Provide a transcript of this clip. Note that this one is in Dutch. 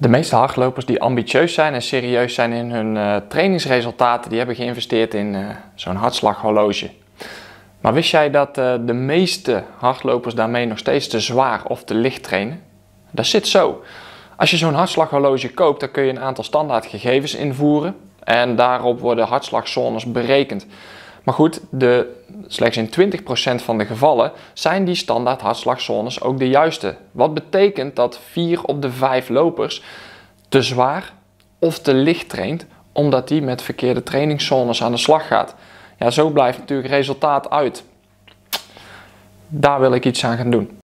De meeste hardlopers die ambitieus zijn en serieus zijn in hun uh, trainingsresultaten, die hebben geïnvesteerd in uh, zo'n hartslaghorloge. Maar wist jij dat uh, de meeste hardlopers daarmee nog steeds te zwaar of te licht trainen? Dat zit zo. Als je zo'n hartslaghorloge koopt, dan kun je een aantal standaardgegevens invoeren en daarop worden hartslagzones berekend. Maar goed, de, slechts in 20% van de gevallen zijn die standaard hartslagzones ook de juiste. Wat betekent dat 4 op de 5 lopers te zwaar of te licht traint, omdat die met verkeerde trainingszones aan de slag gaat. Ja, zo blijft natuurlijk resultaat uit. Daar wil ik iets aan gaan doen.